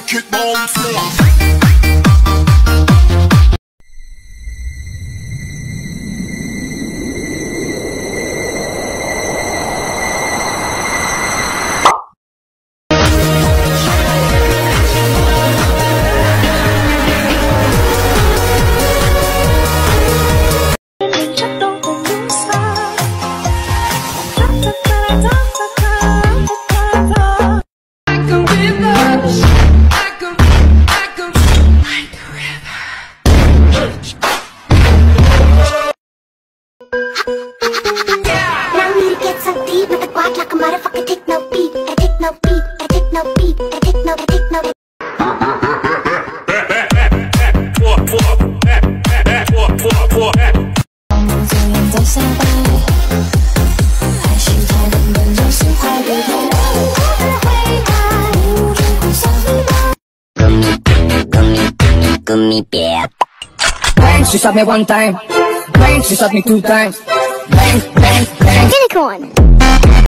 make it bounce. techno beat, a techno, a techno. Gummy bear. Bang, she shot me one time. Bang, she shot me two times. Bang, bang, bang. Unicorn.